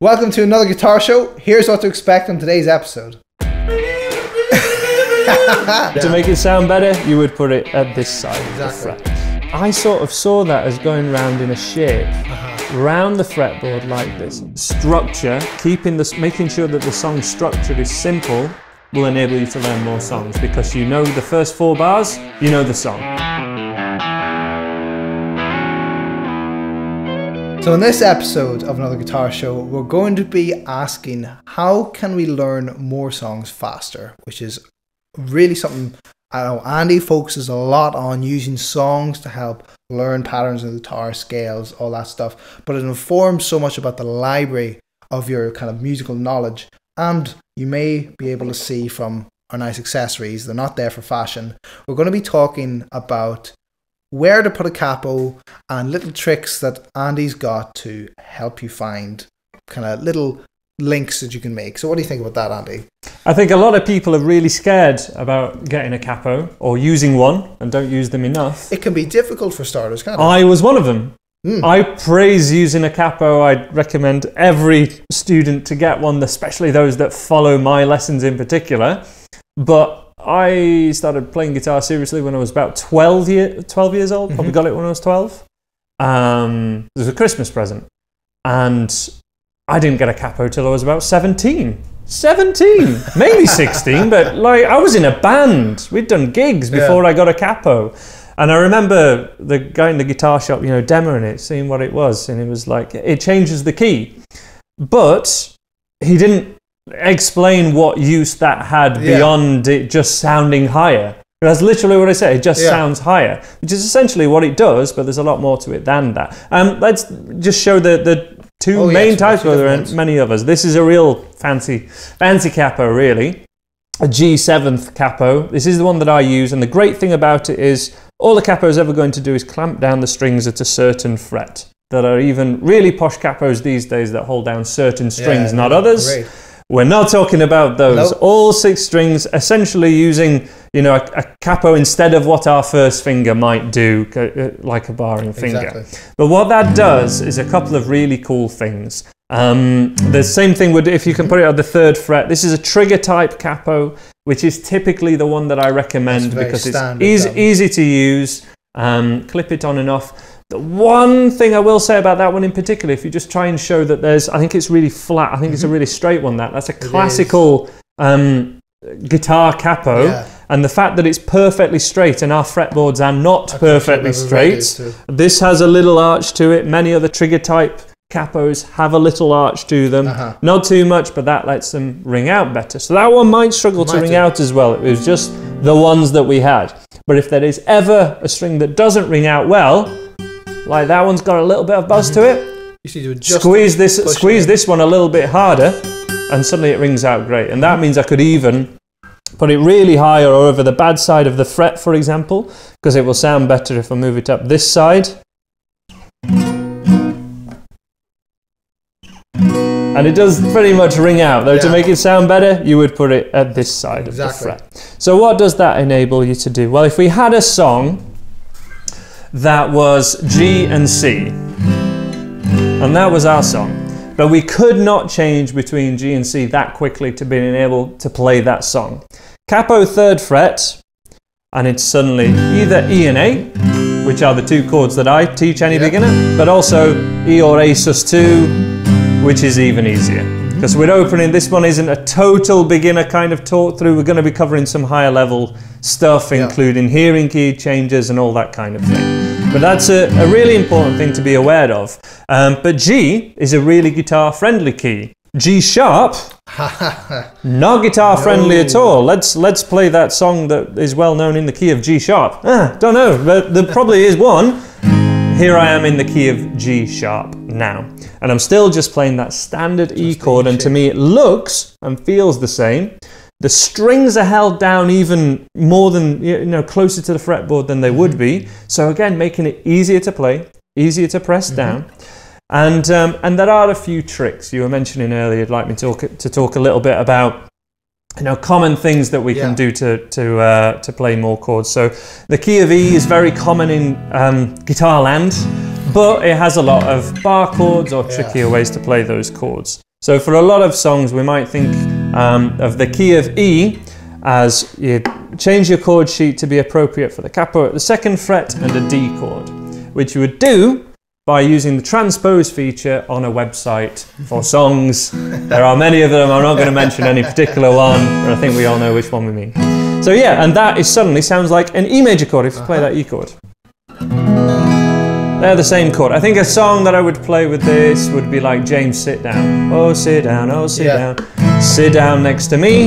Welcome to another guitar show. Here's what to expect on today's episode. To make it sound better, you would put it at this side Exactly. of the fret. I sort of saw that as going round in a shape, uh-huh. round the fretboard like this. Structure, keeping this, making sure that the song structure is simple, will enable you to learn more songs because you know the first four bars, you know the song. So in this episode of another guitar show, we're going to be asking how can we learn more songs faster, which is really something I know Andy focuses a lot on using songs to help learn patterns of guitar scales, all that stuff. But it informs so much about the library of your kind of musical knowledge, and you may be able to see from our nice accessories. They're not there for fashion. We're going to be talking about where to put a capo and little tricks that Andy's got to help you find kind of little links that you can make. So what do you think about that, Andy? I think a lot of people are really scared about getting a capo or using one and don't use them enough. It can be difficult for starters, can't it? I was one of them. Mm. I praise using a capo. I'd recommend every student to get one, especially those that follow my lessons in particular. But I started playing guitar seriously when I was about 12, year, 12 years old. Probably Mhm. got it when I was 12. Um, it was a Christmas present. And I didn't get a capo till I was about 17. 17, maybe 16, but like I was in a band. We'd done gigs Yeah. before I got a capo. And I remember the guy in the guitar shop, you know, demoing it, seeing what it was, and it was like it changes the key. But he didn't explain what use that had Yeah. beyond it just sounding higher. That's literally what I say. It just Yeah. sounds higher, which is essentially what it does, but there's a lot more to it than that. Um, let's just show the, the two Oh, main we've types, there are many others. This is a real fancy, fancy capo, really. A G7th capo. This is the one that I use, and the great thing about it is all the capo is ever going to do is clamp down the strings at a certain fret. There are even really posh capos these days that hold down certain strings, Yeah, not others. Great. We're not talking about those. Nope. All six strings, essentially using, you know, a, a capo instead of what our first finger might do, uh, like a barring finger. Exactly. But what that does is a couple of really cool things. Um, the same thing would if you can put it on the third fret. This is a trigger type capo, which is typically the one that I recommend because it's easy, easy to use. Um, clip it on and off. The one thing I will say about that one in particular, if you just try and show that there's, I think it's really flat. I think it's a really straight one. That that's a Mm-hmm. classical um, guitar capo, Yeah. and the fact that it's perfectly straight and our fretboards are not I perfectly appreciate that it straight. This has a little arch to it. Many other trigger type capos have a little arch to them. Uh-huh. Not too much, but that lets them ring out better. So that one might struggle to ring do. out as well. It was just the ones that we had. But if there is ever a string that doesn't ring out well, like that one's got a little bit of buzz to it, You need to adjust squeeze this squeeze it. this one a little bit harder, and suddenly it rings out great. And that means I could even put it really high or over the bad side of the fret, for example, because it will sound better if I move it up this side. And it does pretty much ring out. Though to make it sound better, you would put it at this side Exactly. of the fret. So what does that enable you to do? Well, if we had a song that was G and C, and that was our song. But we could not change between G and C that quickly to being able to play that song. Capo third fret, and it's suddenly either E and A, which are the two chords that I teach any Yeah. beginner, but also E or A sus2, which is even easier. Because we're opening, this one isn't a total beginner kind of talk through. We're going to be covering some higher level stuff, Yeah. including hearing key changes and all that kind of thing. But that's a, a really important thing to be aware of. Um, but G is a really guitar friendly key. G sharp, not guitar friendly at all. Let's let's play that song that is well known in the key of G sharp. Ah, don't know, but there probably is one. Here I am in the key of G sharp now. And I'm still just playing that standard E Just the chord, E and to me it looks and feels the same. The strings are held down even more than, you know, closer to the fretboard than they would Mm-hmm. be. So again, making it easier to play, easier to press Mm-hmm. down. And, um, and there are a few tricks you were mentioning earlier. You'd like me to talk, to talk a little bit about you know common things that we Yeah. can do to to uh, to play more chords. So the key of E is very common in um, guitar land, but it has a lot of bar chords or Yeah. trickier ways to play those chords. So for a lot of songs, we might think um, of the key of E as you change your chord sheet to be appropriate for the capo at the second fret and a D chord, which you would do by using the transpose feature on a website for songs. There are many of them. I'm not going to mention any particular one, but I think we all know which one we mean. So yeah, and that is suddenly sounds like an E major chord if you play that E chord. They're the same chord. I think a song that I would play with this would be like James Sit Down. Oh, sit down, oh, sit Yeah. down. Sit down next to me.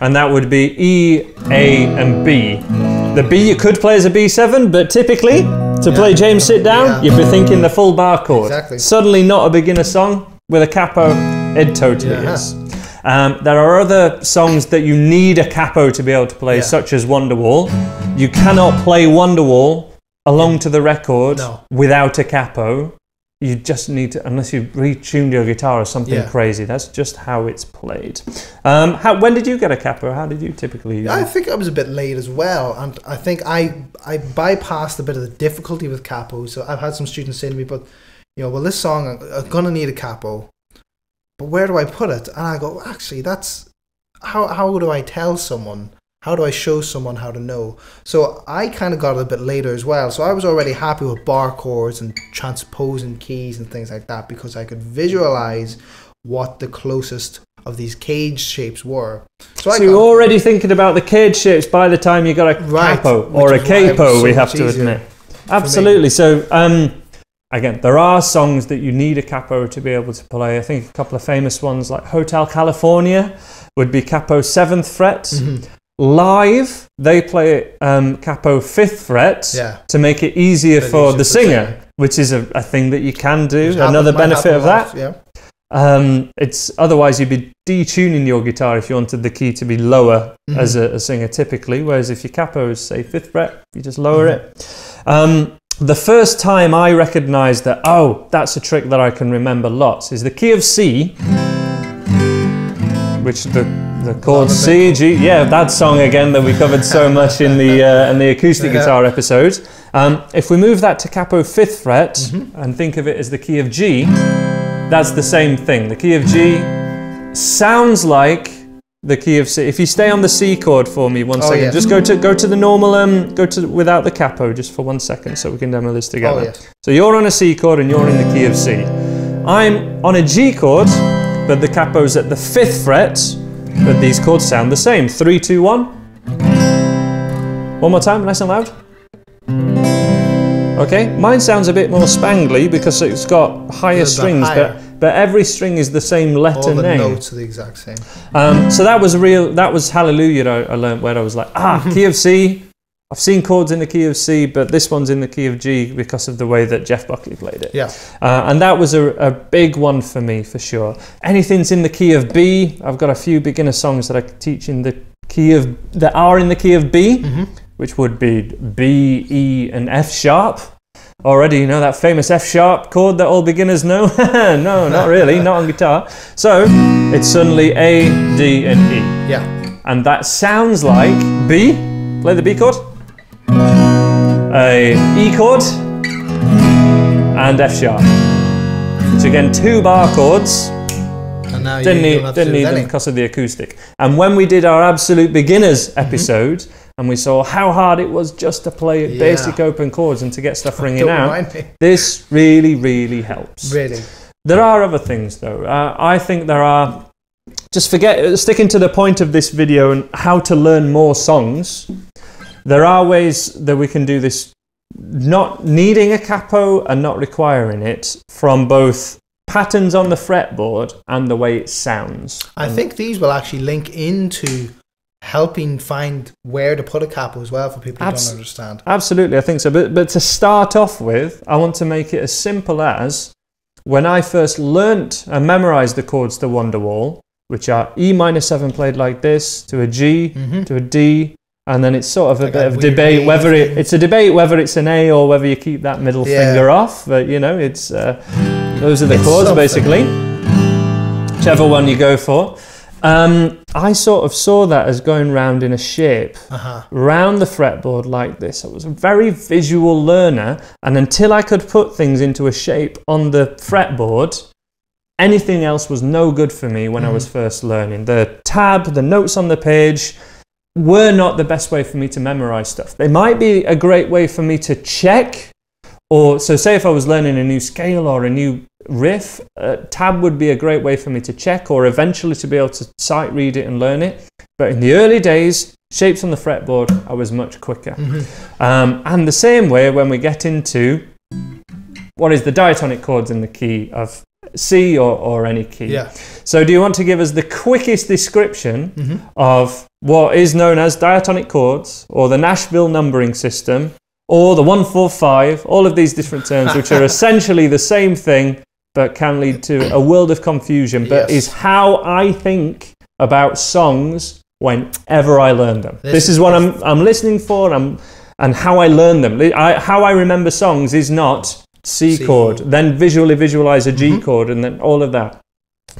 And that would be E, A, and B. The B you could play as a B7, but typically, to play James Sit Down, Yeah. you'd be thinking the full bar chord. Exactly. Suddenly not a beginner song. With a capo, it totally Yeah. is. Um, there are other songs that you need a capo to be able to play, Yeah. such as Wonderwall. You cannot play Wonderwall along to the record No. without a capo. You just need to, unless you retuned your guitar or something Yeah. crazy. That's just how it's played. Um, how, when did you get a capo? How did you typically I think I was a bit late as well, and I think I I bypassed a bit of the difficulty with capo. So I've had some students say to me, "But you know, well, this song I'm, I'm gonna need a capo, but where do I put it?" And I go, "Actually, that's how how do I tell someone? How do I show someone how to know?" So I kind of got it a bit later as well. So I was already happy with bar chords and transposing keys and things like that because I could visualize what the closest of these CAGED shapes were. So, I So you're already thinking about the CAGED shapes by the time you got a Right, capo or a is why it was capo, so we have to admit. Absolutely. So, um, again, there are songs that you need a capo to be able to play. I think a couple of famous ones like Hotel California would be capo seventh fret. Mhm. Live, they play um, capo fifth fret Yeah. to make it easier for the singer, which is a, a thing that you can do. Which Another benefit of that. Yeah. Um, it's otherwise you'd be detuning your guitar if you wanted the key to be lower Mhm. as a, a singer typically. Whereas if your capo is say fifth fret, you just lower Mhm. it. Um, the first time I recognised that oh that's a trick that I can remember lots is the key of C, which the the chord C G yeah that song again that we covered so much in the uh, in the acoustic Yeah. guitar episode. Um, if we move that to capo fifth fret Mhm. and think of it as the key of G, that's the same thing. The key of G sounds like the key of C. If you stay on the C chord for me one Oh, second, just go to go to the normal um go to without the capo just for one second so we can demo this together. Oh, yes. So you're on a C chord and you're in the key of C. I'm on a G chord, but the capo's at the fifth fret, but these chords sound the same. Three, two, one. One more time, nice and loud. Okay, mine sounds a bit more spangly because it's got higher strings, higher. but but every string is the same letter All the name. notes are the exact same. Um, so that was real. That was Hallelujah. I, I learned where I was like, ah, key of C. I've seen chords in the key of C, but this one's in the key of G because of the way that Jeff Buckley played it. Yeah. Uh, and that was a, a big one for me for sure. Anything's in the key of B. I've got a few beginner songs that I teach in the key of that are in the key of B, hmm which would be B, E, and F sharp. Already, you know that famous F sharp chord that all beginners know? no, not really, not on guitar. So it's suddenly A, D, and E. Yeah. And that sounds like B. Play the B chord. A E chord. And F sharp. So again, two bar chords. And now Didn't you need, don't have to didn't need them because of the acoustic. And when we did our absolute beginners Mm-hmm. episode, and we saw how hard it was just to play Yeah. basic open chords and to get stuff ringing out, this really, really helps. Really. There are other things though. Uh, I think there are. Just forget sticking to the point of this video and how to learn more songs. There are ways that we can do this, not needing a capo and not requiring it from both patterns on the fretboard and the way it sounds. I think these will actually link into helping find where to put a capo as well for people who Abs- don't understand. Absolutely, I think so. But, but to start off with, I want to make it as simple as when I first learnt and memorized the chords to Wonderwall, which are E minor 7 played like this, to a G, Mm-hmm. to a D, and then it's sort of a Like bit of debate whether it, it's a debate whether it's an A or whether you keep that middle Yeah. finger off. But you know, it's uh, those are the It's chords something. basically. Whichever one you go for. Um, I sort of saw that as going round in a shape Uh-huh. round the fretboard like this. I was a very visual learner, and until I could put things into a shape on the fretboard, anything else was no good for me when I was first learning. The tab, the notes on the page were not the best way for me to memorize stuff. They might be a great way for me to check or so say if I was learning a new scale or a new riff, uh, tab would be a great way for me to check or eventually to be able to sight read it and learn it. But in the early days, shapes on the fretboard, I was much quicker. Um, and the same way when we get into what is the diatonic chords in the key of C or, or any key. Yeah. So do you want to give us the quickest description Mm-hmm. of what is known as diatonic chords or the Nashville numbering system or the 145, all of these different terms, which are essentially the same thing but can lead to a world of confusion, but Yes. is how I think about songs whenever I learn them. This This, is- what I'm, I'm listening for I'm, and how I learn them. I, how I remember songs is not C, C. chord, then visually visualize a G chord, and then all of that.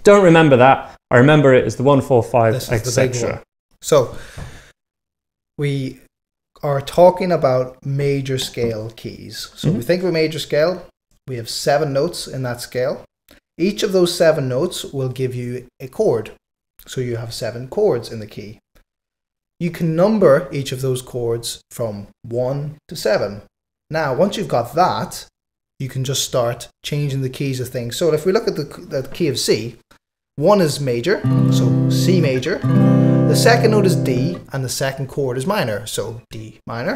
Don't remember that. I remember it as the 145, This is etc. So we are talking about major scale keys. So Mm-hmm. we think of a major scale, we have seven notes in that scale. Each of those seven notes will give you a chord. So you have seven chords in the key. You can number each of those chords from one to seven. Now, once you've got that, you can just start changing the keys of things. So if we look at the, the key of C, one is major, so C major. The second note is D, and the second chord is minor, so D minor.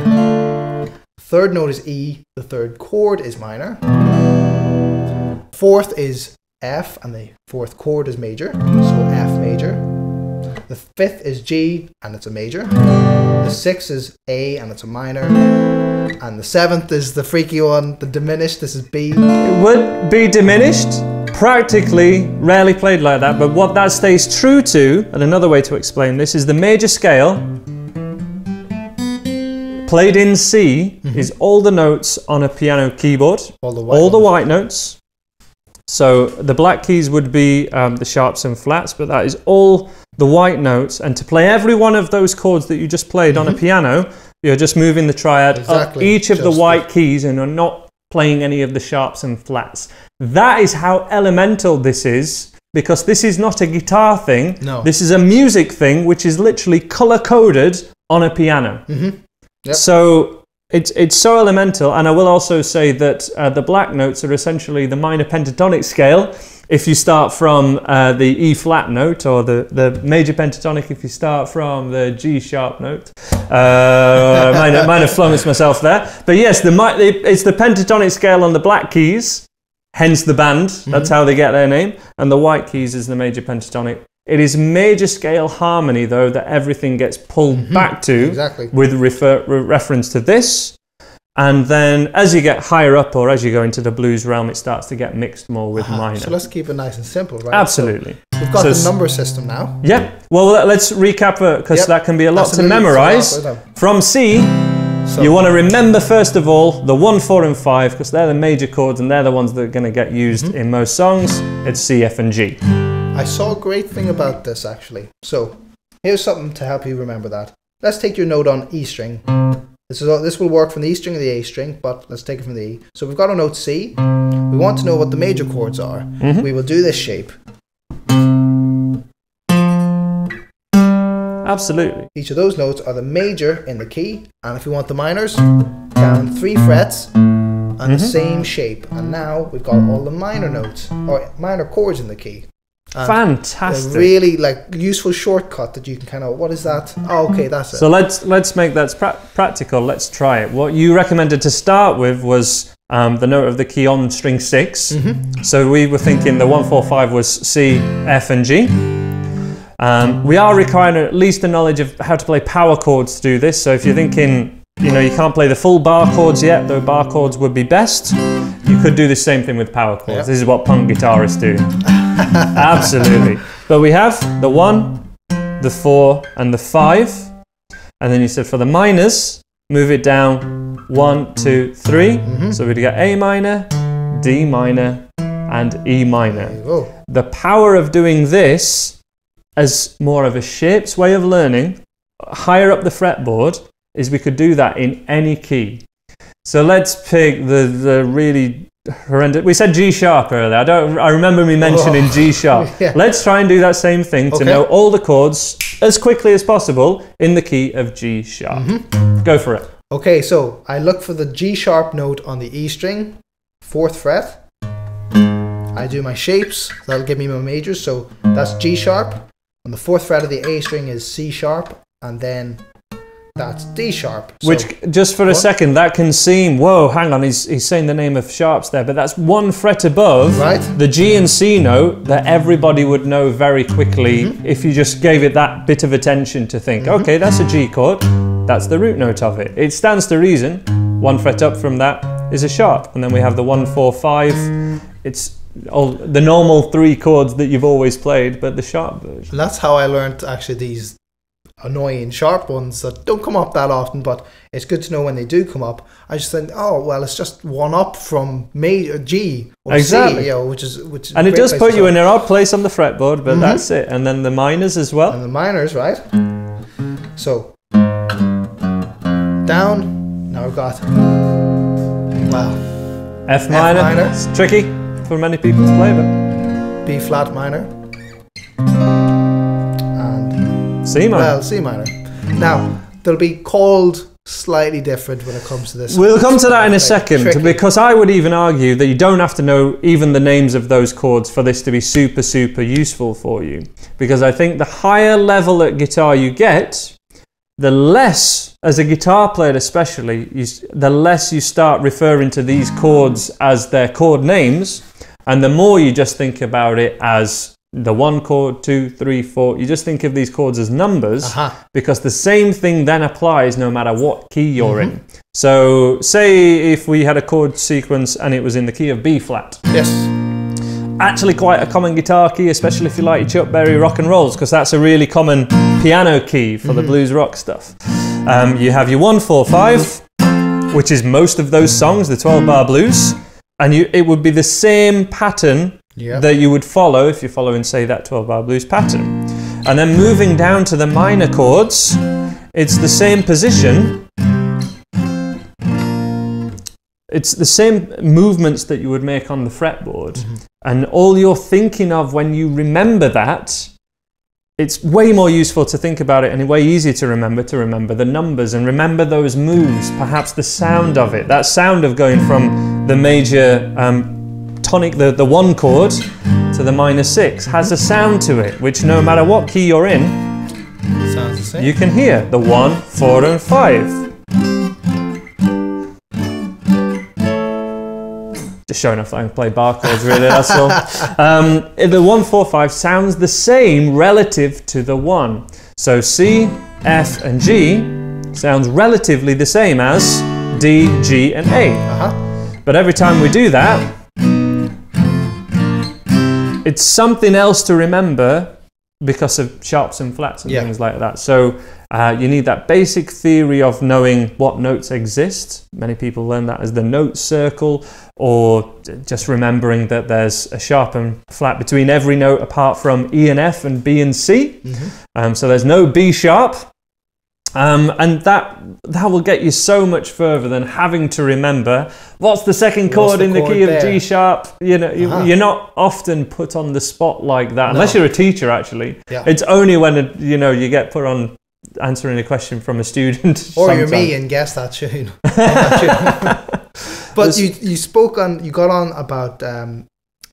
Third note is E, the third chord is minor. Fourth is F, and the fourth chord is major, so F major. The fifth is G, and it's a major. The sixth is A, and it's a minor. And the seventh is the freaky one, the diminished. This is B. It would be diminished, practically rarely played like that, but what that stays true to, and another way to explain this, is the major scale played in C is all the notes on a piano keyboard, All the white all the white notes. So the black keys would be um, the sharps and flats, but that is all the white notes. And to play every one of those chords that you just played on a piano, you're just moving the triad up each of the white keys and you're not playing any of the sharps and flats. That is how elemental this is because this is not a guitar thing. No. This is a music thing which is literally color coded on a piano. Yep. So it's it's so elemental, and I will also say that uh, the black notes are essentially the minor pentatonic scale. If you start from uh, the E flat note, or the, the major pentatonic, if you start from the G sharp note, uh, might, have- might have flummoxed myself there. But yes, the it's the pentatonic scale on the black keys, hence the band. That's how they get their name, and the white keys is the major pentatonic. It is major scale harmony, though, that everything gets pulled back to Exactly. with refer, re- reference to this. And then as you get higher up or as you go into the blues realm, it starts to get mixed more with minor. So let's keep it nice and simple, right? Absolutely. So we've got So the number system now. Yeah. Well, let- let's recap it because Yep. that can be a lot to memorize. From C, so- you want to remember first of all the 1, 4, and 5 because they're the major chords and they're the ones that are going to get used Mm-hmm. in most songs. It's C, F, and G. I saw a great thing about this actually. So here's something to help you remember that. Let's take your note on E string. This is this will work from the E string and the A string, but let's take it from the E. So we've got a note C. We want to know what the major chords are. Mm-hmm. We will do this shape. Absolutely. Each of those notes are the major in the key, and if we want the minors, down three frets and the same shape. And now we've got all the minor notes or minor chords in the key. And Fantastic. Really like useful shortcut that you can kind of what is that? Oh, okay, that's it. So let's let's make that pra- practical. Let's try it. What you recommended to start with was um, the note of the key on string 6 So we were thinking the one four five was C, F, and G. Um, we are requiring at least a knowledge of how to play power chords to do this. So if you're thinking, you know, you can't play the full bar chords yet, though bar chords would be best. You could do the same thing with power chords. Yep. This is what punk guitarists do. Absolutely. But we have the one, the four, and the five. And then you said for the minors, move it down one, two, three. Mm-hmm. So we'd get A minor, D minor, and E minor. Go. The power of doing this as more of a shapes way of learning, higher up the fretboard, is we could do that in any key. So let's pick the, the really horrendous. We said G sharp earlier. I don't. I remember me mentioning G sharp. Yeah. Let's try and do that same thing to Okay. know all the chords as quickly as possible in the key of G sharp. Mm-hmm. Go for it. Okay, so I look for the G sharp note on the E string, fourth fret. I do my shapes, that'll give me my majors. So that's G sharp. On the fourth fret of the A string is C sharp, and then that's D sharp. So, Which, just for a second, that can seem. Whoa, hang on. He's he's saying the name of sharps there, but that's one fret above Right. the G and C note that everybody would know very quickly Mm-hmm. if you just gave it that bit of attention to think, okay, that's a G chord. That's the root note of it. It stands to reason. One fret up from that is a sharp, and then we have the one, four, five. It's all the normal three chords that you've always played, but the sharp version. and that's how I learned actually these annoying sharp ones that don't come up that often, but it's good to know when they do come up. I just think, oh well, it's just one up from major G or Exactly. C, you know, which is which. Is And it does put you in an odd place on the fretboard, but Mhm. that's it. And then the minors as well. and the minors, right? So down. Now we've got well F minor. minor. It's tricky for many people to play, but B flat minor C minor. well C minor. Now they'll be called slightly different when it comes to this. We'll come to that in a Like, second tricky. because I would even argue that you don't have to know even the names of those chords for this to be super, super useful for you. Because I think the higher level at guitar you get, the less, as a guitar player especially, you, the less you start referring to these chords as their chord names, and the more you just think about it as the one chord, two, three, four. You just think of these chords as numbers Aha. because the same thing then applies no matter what key you're in. Mm-hmm. So, say if we had a chord sequence and it was in the key of B flat, Yes. actually quite a common guitar key, especially if you like your Chuck Berry rock and rolls, because that's a really common piano key for the mm-hmm. blues rock stuff. Um, you have your one, four, five, which is most of those songs, the 12 bar blues, and you, it would be the same pattern Yeah. that you would follow if you're following, say, that 12 bar blues pattern. And then moving down to the minor chords, it's the same position. It's the same movements that you would make on the fretboard. And all you're thinking of when you remember that, it's way more useful to think about it and way easier to remember to remember the numbers and remember those moves, perhaps the sound of it. That sound of going from the major um, tonic, the, the one chord, to the minor six has a sound to it, which no matter what key you're in, Sounds the same. you can hear the one, four, and five. Just showing off that I can play bar chords, really, that's all. Um, the one, four, five sounds the same relative to the one. So C, F, and G sounds relatively the same as D, G, and A. Uh-huh. But every time we do that, it's something else to remember because of sharps and flats and Yeah. things like that. So uh, you need that basic theory of knowing what notes exist. Many people learn that as the note circle, or just remembering that there's a sharp and flat between every note apart from E and F and B and C. Um, so there's no B sharp. Um, and that that will get you so much further than having to remember what's the second chord the in the chord key of? G sharp. You know, you, Uh-huh. you're not often put on the spot like that, unless No. you're a teacher. Actually, Yeah. it's only when you know you get put on answering a question from a student. Or you're me and guess that tune. That tune. but This- you you spoke on you got on about um,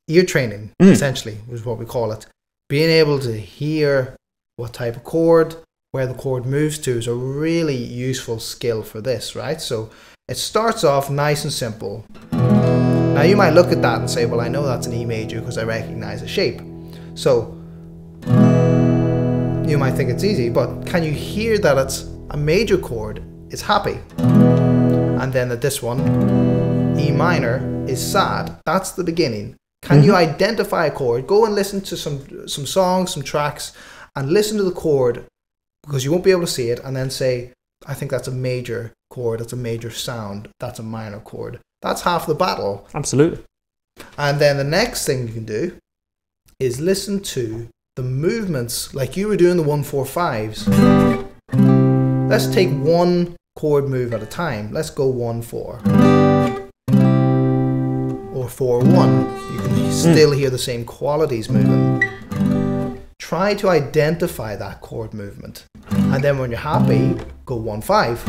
ear training Mm. essentially was what we call it. Being able to hear what type of chord, where the chord moves to is a really useful skill for this, right? So it starts off nice and simple. Now you might look at that and say, well, I know that's an E major because I recognize the shape. So you might think it's easy, but can you hear that it's a major chord is happy? And then that this one, E minor, is sad. That's the beginning. Can you mm-hmm. identify a chord? Go and listen to some some songs, some tracks, and listen to the chord because you won't be able to see it, and then say, I think that's a major chord, that's a major sound, that's a minor chord. That's half the battle. Absolutely. And then the next thing you can do is listen to the movements like you were doing the one four fives. Let's take one chord move at a time. Let's go one four. Or or 4 1. You can hmm. still hear the same qualities moving. Try to identify that chord movement. And then when you're happy, go 1 5.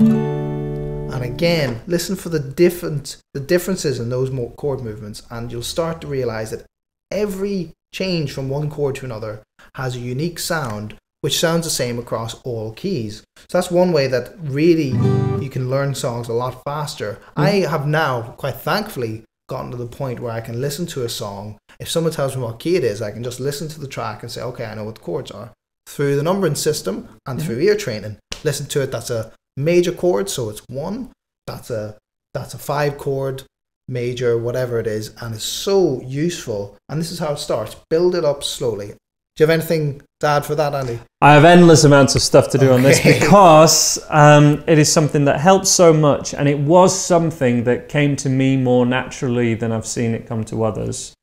And again, listen for the different the differences in those chord movements, and you'll start to realize that every change from one chord to another has a unique sound which sounds the same across all keys. So that's one way that really you can learn songs a lot faster. I have now, quite thankfully, gotten to the point where I can listen to a song. If someone tells me what key it is, I can just listen to the track and say, okay, I know what the chords are. Through the numbering system and mm-hmm. through ear training, listen to it. That's a major chord, so it's one. That's a that's a five chord major, whatever it is, and it's so useful. And this is how it starts. Build it up slowly. Do you have anything to add for that, Andy? I have endless amounts of stuff to do on this because um, it is something that helps so much, and it was something that came to me more naturally than I've seen it come to others.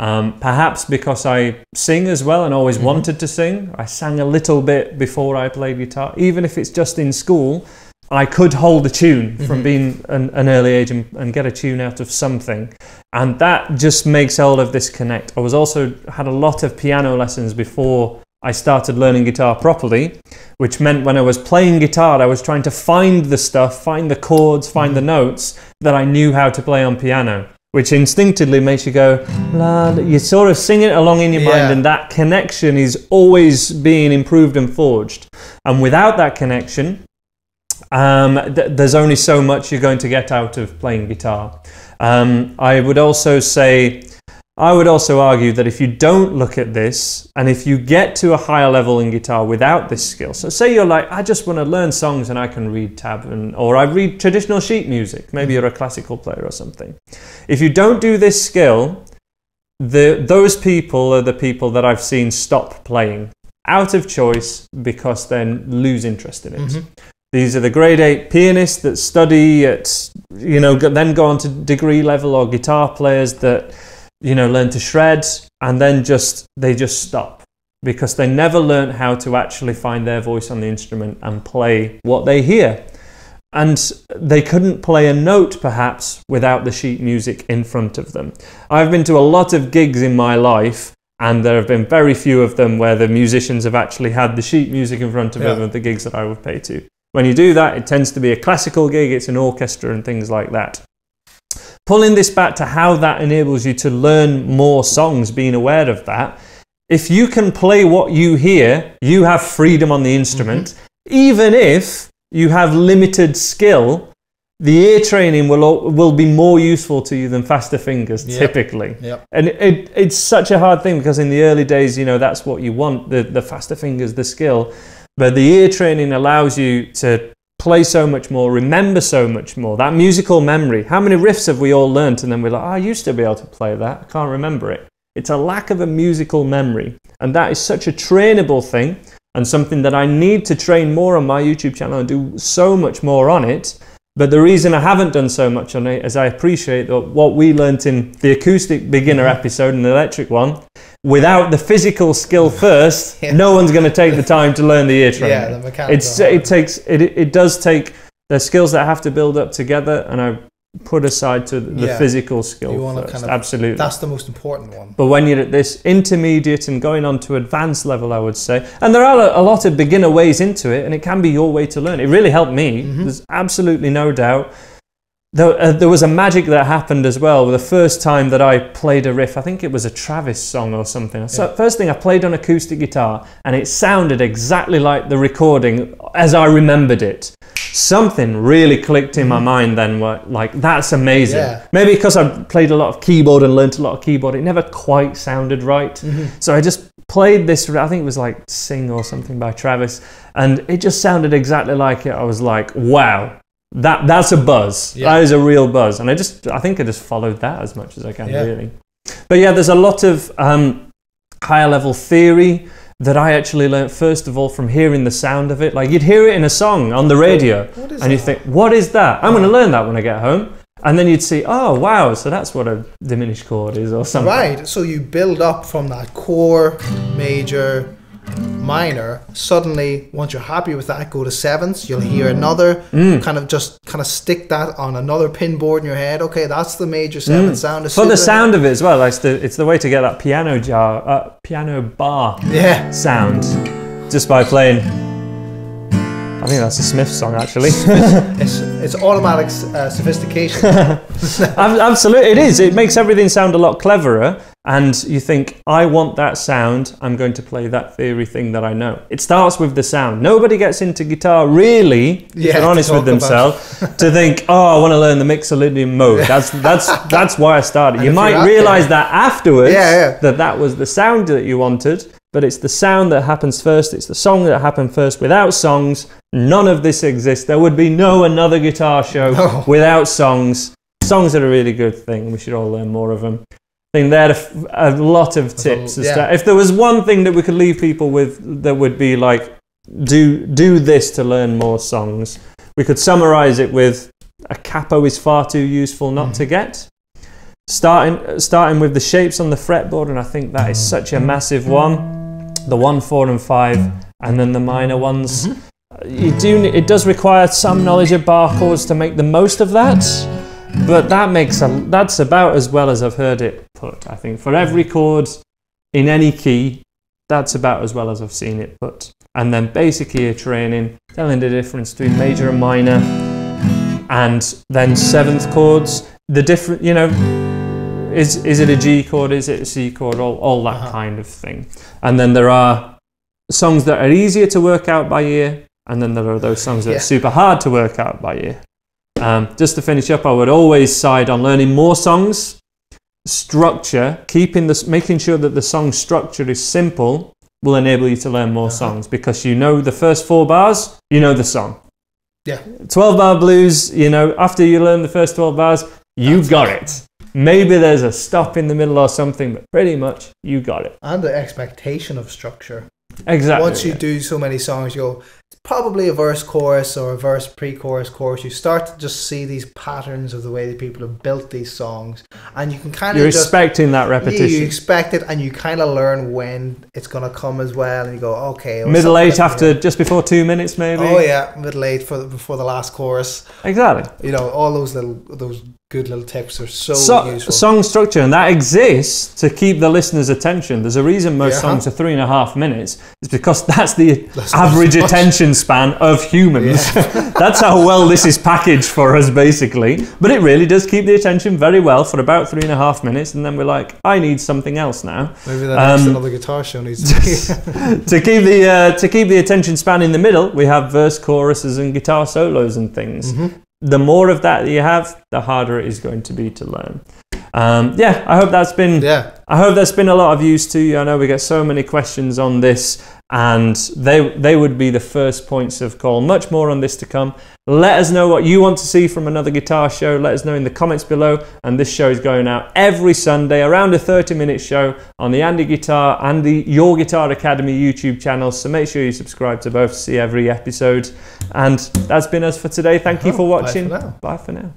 Um, perhaps because I sing as well and always wanted to sing. I sang a little bit before I played guitar, even if it's just in school. I could hold a tune from mm-hmm. being an, an early age and, and get a tune out of something, and that just makes all of this connect. I was also had a lot of piano lessons before I started learning guitar properly, which meant when I was playing guitar, I was trying to find the stuff, find the chords, find the mm-hmm. notes that I knew how to play on piano, which instinctively makes you go, la. you sort of sing it along in your Yeah. mind, and that connection is always being improved and forged. And without that connection, um, th- there's only so much you're going to get out of playing guitar. Um, I would also say, I would also argue that if you don't look at this and if you get to a higher level in guitar without this skill, so say you're like, I just want to learn songs and I can read tab and, or I read traditional sheet music, maybe you're a classical player or something. If you don't do this skill, the, those people are the people that I've seen stop playing out of choice because then lose interest in it. These are the grade eight pianists that study at, you know, then go on to degree level or guitar players that, you know, learn to shred and then just, they just stop because they never learn how to actually find their voice on the instrument and play what they hear. And they couldn't play a note perhaps without the sheet music in front of them. I've been to a lot of gigs in my life and there have been very few of them where the musicians have actually had the sheet music in front of them Yeah. at the gigs that I would pay to. When you do that, it tends to be a classical gig, it's an orchestra and things like that. Pulling this back to how that enables you to learn more songs, being aware of that. If you can play what you hear, you have freedom on the instrument. Mm-hmm. Even if you have limited skill, the ear training will, will be more useful to you than faster fingers, Yep. typically. Yep. And it, it's such a hard thing because in the early days, you know, that's what you want the, the faster fingers, the skill. But the ear training allows you to play so much more, remember so much more. That musical memory. How many riffs have we all learnt and then we're like, oh, I used to be able to play that. I can't remember it. It's a lack of a musical memory. And that is such a trainable thing and something that I need to train more on my YouTube channel and do so much more on it. But the reason I haven't done so much on it is I appreciate that what we learnt in the acoustic beginner episode and the electric one, without the physical skill first, Yeah. no one's going to take the time to learn the ear training. Yeah, the mechanical. it takes it, it does take the skills that have to build up together, and I put aside to the Yeah. physical skill You first. kind of- Absolutely. That's the most important one. But when you're at this intermediate and going on to advanced level, I would say, and there are a, a lot of beginner ways into it, and it can be your way to learn. It really helped me. Mm-hmm. There's absolutely no doubt. There, uh, there was a magic that happened as well. The first time that I played a riff, I think it was a Travis song or something. So first thing I played on acoustic guitar, and it sounded exactly like the recording as I remembered it. Something really clicked in my mind then. Like that's amazing. Mm-hmm. Yeah. Maybe because I played a lot of keyboard and learnt a lot of keyboard, it never quite sounded right. Mm-hmm. So I just played this. I think it was like "Sing" or something by Travis, and it just sounded exactly like it. I was like, "Wow, that that's a buzz. Yeah. That is a real buzz." And I just, I think I just followed that as much as I can, Yeah. really. But yeah, there's a lot of um, higher level theory that I actually learnt first of all from hearing the sound of it. Like you'd hear it in a song on the radio, What is and you think, "What is that?" I'm going to learn that when I get home. And then you'd see, oh wow, so that's what a diminished chord is, or something. Right. So you build up from that core, major, minor, suddenly once you're happy with that, go to sevenths. You'll hear another Mm. kind of just kind of stick that on another pin board in your head. Okay, that's the major seventh sound. For the sound of it as well, like it's the, it's the way to get that piano jar, uh, piano bar Yeah. sound, just by playing. I think that's a Smith song actually. It's, it's automatic uh, sophistication. Absolutely, it is. It makes everything sound a lot cleverer. And you think, I want that sound. I'm going to play that theory thing that I know. It starts with the sound. Nobody gets into guitar really, if Yeah, they're honest with themselves, to think, oh, I want to learn the mixolydian mode. That's that's that's why I started. You might realize that afterwards Yeah, yeah. that that was the sound that you wanted. But it's the sound that happens first. It's the song that happened first. Without songs, none of this exists. There would be no another guitar show No. without songs. Songs are a really good thing. We should all learn more of them. I think they're a, lot of tips. as yeah. to- if there was one thing that we could leave people with, that would be like, do do this to learn more songs. We could summarize it with a capo is far too useful not to mm-hmm. get. Starting starting with the shapes on the fretboard, and I think that is mm-hmm. such a massive one. The one, four, and five, and then the minor ones. Mm-hmm. You do. It does require some knowledge of bar chords to make the most of that, but that makes a. That's about as well as I've heard it put. I think for every chord in any key, that's about as well as I've seen it put. And then basically a training, telling the difference between major and minor, and then seventh chords. The different, you know, is is it a G chord? Is it a C chord? All all that Uh-huh. kind of thing. And then there are songs that are easier to work out by ear, and then there are those songs that Yeah. are super hard to work out by ear. Um, just to finish up, I would always side on learning more songs. Structure, keeping this, making sure that the song structure is simple, will enable you to learn more Uh-huh. songs because you know the first four bars, you know the song. Yeah. 12 bar blues, you know, after you learn the first 12 bars, you That's got it. it. Maybe there's a stop in the middle or something, but pretty much you got it. and the expectation of structure. Exactly. Once you do so many songs, you go, it's probably a verse chorus or a verse pre chorus chorus. You start to just see these patterns of the way that people have built these songs, and you can kind of. You're just. expecting that Yeah, repetition. you expect it, and you kind of learn when it's going to come as well, and you go, okay. Middle eight after just before two minutes, maybe. Oh yeah, middle eight for the, before the last chorus. Exactly. You know, all those little those good little tips are so, So, useful. song structure, and that exists to keep the listener's attention. There's a reason most Yeah. songs are three and a half minutes. It's because that's the That's average attention span of humans. that's how well this is packaged for us, basically. But it really does keep the attention very well for about three and a half minutes, and then we're like, I need something else now. Maybe next Um, another guitar show needs to to keep the uh, to keep the attention span in the middle, we have verse choruses and guitar solos and things. Mhm. The more of that you have, the harder it is going to be to learn. Um, yeah, I hope that's been Yeah, I hope that's been a lot of use to you. I know we get so many questions on this, and they they would be the first points of call. Much more on this to come. Let us know what you want to see from another guitar show. Let us know in the comments below. And this show is going out every Sunday, around a 30 minute show on the Andy Guitar and the Your Guitar Academy YouTube channels. So make sure you subscribe to both to see every episode. And that's been us for today. Thank you for Bye for watching. now. Bye for now.